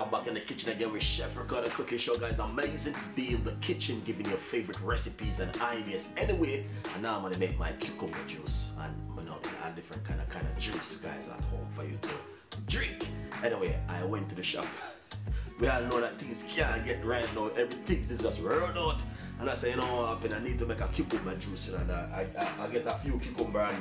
Come back in the kitchen again with Chef Ricardo Cooking Show, guys. Amazing to be in the kitchen giving your favorite recipes and ideas. Anyway, and now I'm gonna make my cucumber juice and you know a different kind of kind of juice, guys, at home for you to drink. Anyway, I went to the shop. We all know that things can't get right now. Everything is just run out. And I say, you know what happened? I need to make a cucumber juice. And I, I, I get a few cucumber and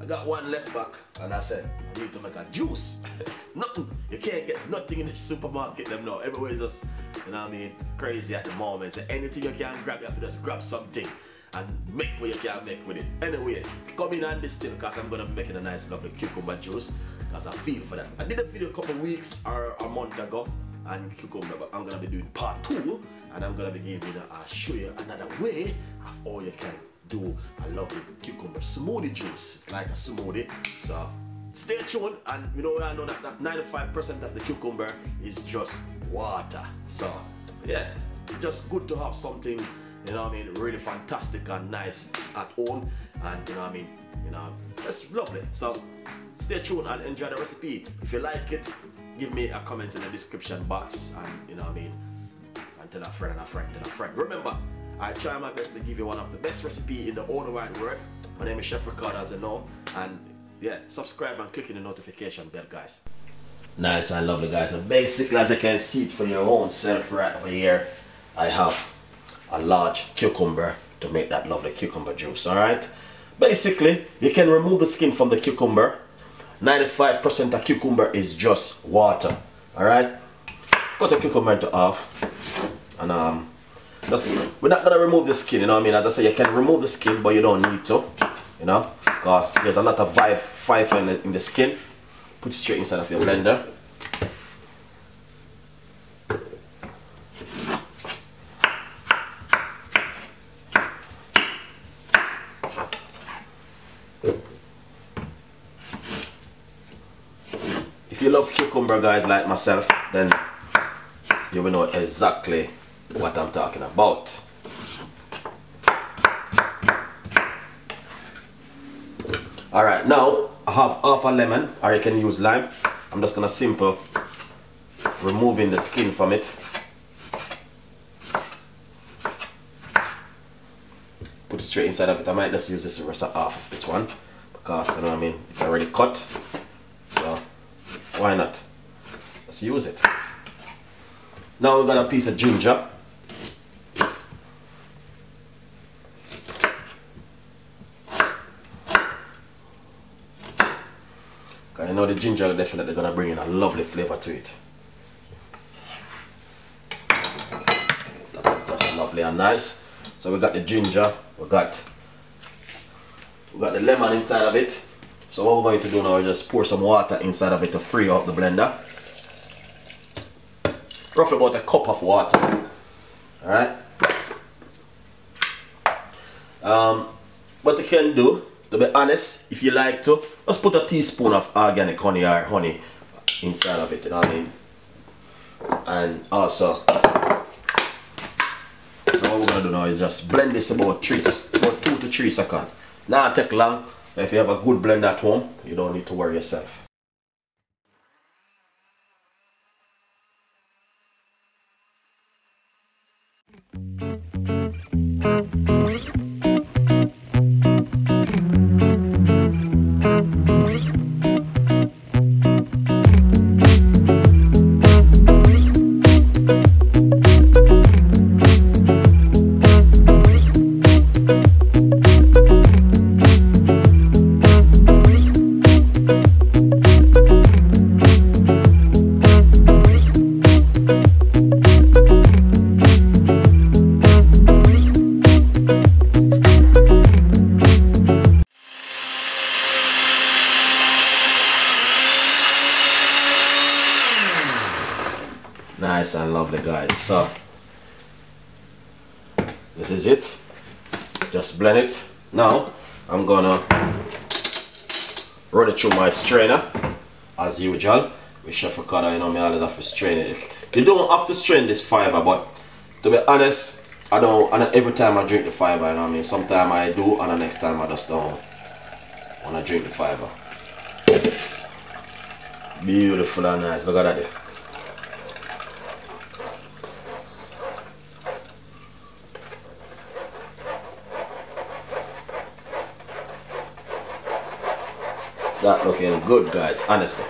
I got one left back. And I said, I need to make a juice. nothing. You can't get nothing in the supermarket them now. Everywhere is just, you know what I mean, crazy at the moment. So anything you can grab, you have to just grab something and make what you can make with it. Anyway, come in and thing because I'm gonna be making a nice lovely cucumber juice because I feel for that. I did a video a couple weeks or a month ago and cucumber but I'm gonna be doing part two and I'm gonna be giving you I'll show you another way of all you can do a lovely cucumber smoothie juice. Like a smoothie. So stay tuned and you know I know that, that 95% of the cucumber is just water. So yeah, it's just good to have something you know I mean, really fantastic and nice at home and you know I mean, you know, that's lovely. So stay tuned and enjoy the recipe. If you like it, give me a comment in the description box and you know I mean and tell a friend and a friend and a friend. Remember, I try my best to give you one of the best recipe in the whole wide world. My name is Chef Ricardo as you know and yeah, subscribe and click in the notification bell guys. Nice and lovely guys. And basically as you can see it for your own self right over here, I have a large cucumber to make that lovely cucumber juice, alright? Basically, you can remove the skin from the cucumber 95% of cucumber is just water. Alright? Cut a cucumber into half. And um just we're not gonna remove the skin, you know what I mean? As I say, you can remove the skin, but you don't need to. You know? Because there's a lot of vibe, fiber in the, in the skin. Put it straight inside of your blender. if you love cucumber guys like myself then you will know exactly what I'm talking about. Alright now I have half a lemon or you can use lime. I'm just gonna simple removing the skin from it. Put it straight inside of it. I might just use this rest of half of this one because you know what I mean it's already cut. So why not? Let's use it. Now we've got a piece of ginger I know the ginger is definitely gonna bring in a lovely flavor to it that is just lovely and nice so we got the ginger we got we got the lemon inside of it so what we're going to do now is just pour some water inside of it to free up the blender. Roughly about a cup of water. Alright. Um, what you can do, to be honest, if you like to, just put a teaspoon of organic honey or honey inside of it, you know what I mean? And also, so what we're gonna do now is just blend this about three to about two to three seconds. Not take long. If you have a good blend at home, you don't need to worry yourself. Just blend it now I'm gonna run it through my strainer as usual. With Chef Ricardo you know me always have to strain it. You don't have to strain this fiber but to be honest I don't and every time I drink the fiber you know what I mean? Sometimes I do and the next time I just don't want to drink the fiber. Beautiful and nice. Look at that That looking good, guys, honestly.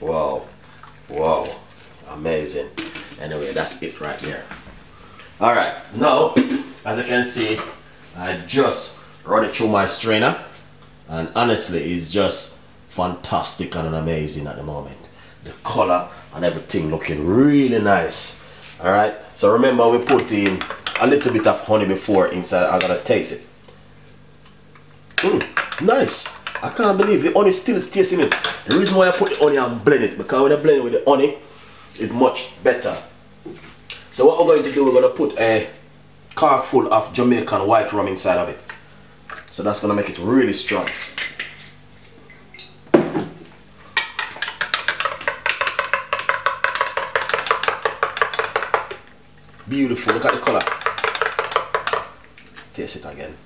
Wow. Wow. Amazing. Anyway, that's it right there. Alright, now, as you can see, I just run it through my strainer. And honestly, it's just fantastic and amazing at the moment. The color and everything looking really nice. Alright, so remember we put in a little bit of honey before inside. I gotta taste it. Mm, nice. I can't believe the honey still tasting it. The reason why I put the honey and blend it, because when I blend it with the honey, it's much better. So what we're going to do, we're going to put a cork full of Jamaican white rum inside of it. So that's to make it really strong. Beautiful, look at the color. Taste it again.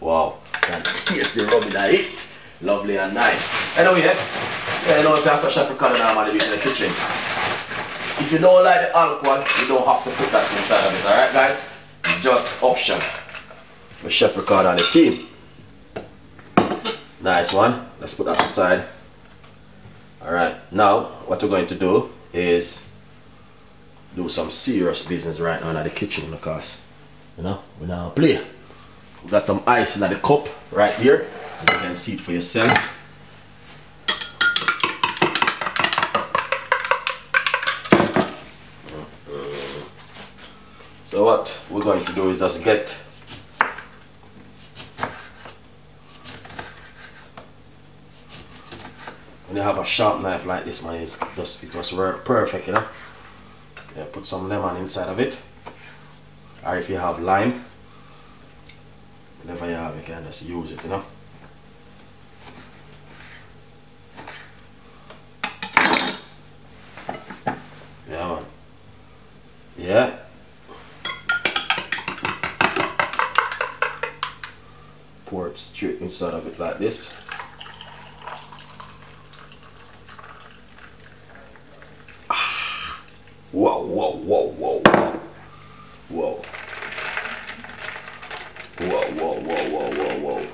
Wow, can taste the rum in it. Lovely and nice. Anyway, yeah, you know, it's a Chef Ricardo normally in the kitchen. If you don't like the alcohol, you don't have to put that inside of it, alright guys? It's just option. With Chef Ricardo and the team. Nice one. Let's put that aside. Alright, now what we're going to do is do some serious business right now in the kitchen because you know we now play. We got some ice in the cup right here, as you can see it for yourself. We're going to do is just get when you have a sharp knife like this man it's just it just work perfect you know? Yeah, put some lemon inside of it. Or if you have lime whatever you have you can just use it you know this Ah. Whoa, whoa, whoa, whoa, whoa. Whoa. Whoa, whoa, whoa, whoa, whoa, whoa.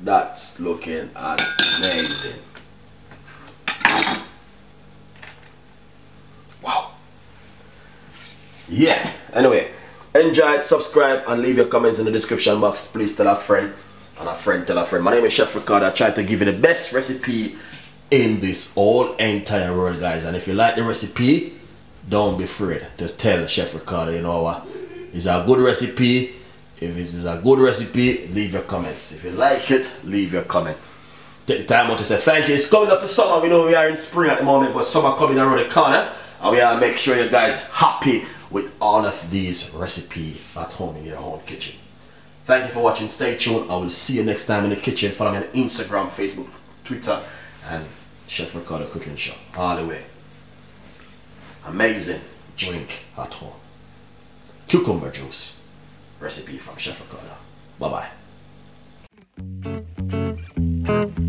That's looking amazing. Wow. Yeah. Anyway, enjoy it, subscribe, and leave your comments in the description box. Please tell a friend, and a friend tell a friend. My name is Chef Ricardo. I try to give you the best recipe in this whole entire world, guys. And if you like the recipe, don't be afraid to tell Chef Ricardo, you know what? It's a good recipe. If it is a good recipe, leave your comments. If you like it, leave your comment. Take the time out to say thank you. It's coming up to summer. We know we are in spring at the moment, but summer coming around the corner. And we are make sure you guys happy with all of these recipes at home in your own kitchen. Thank you for watching. Stay tuned. I will see you next time in the kitchen. Follow me on Instagram, Facebook, Twitter, and Chef Ricardo Cooking Show. All the way. Amazing drink at home. Cucumber juice. Recipe from Chef Ricardo. Bye bye.